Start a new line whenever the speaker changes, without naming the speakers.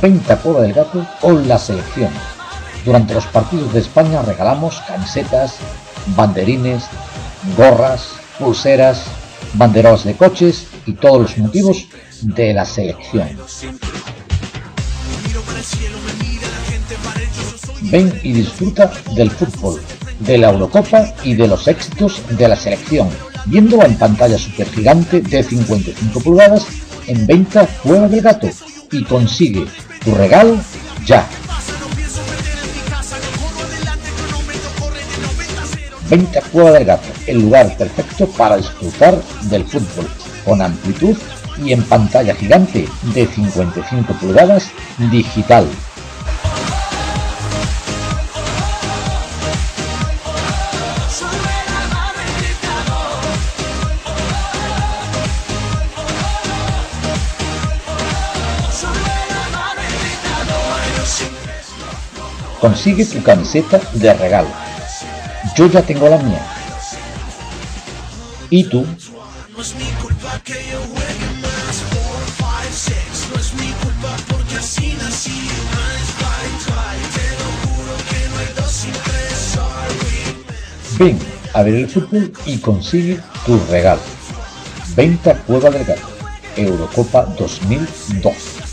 Venta Cueva del Gato con la selección. Durante los partidos de España regalamos camisetas, banderines, gorras, pulseras, banderolas de coches y todos los motivos de la selección. Ven y disfruta del fútbol, de la Eurocopa y de los éxitos de la selección, viendo en pantalla super gigante de 55 pulgadas en venta Cueva del Gato y consigue tu regalo ya. Venta Cueva del Gato, el lugar perfecto para disfrutar del fútbol, con amplitud y en pantalla gigante de 55 pulgadas digital. Consigue tu camiseta de regalo. Yo ya tengo la mía. ¿Y tú? No es mi culpa que yo juegue más 4, 5, 6 No es mi culpa porque así nací Te lo juro que no hay dos sin tres Sorry Ven a ver el fútbol y consigue tu regalo. Venta Cueva del Gato. Eurocopa 2012.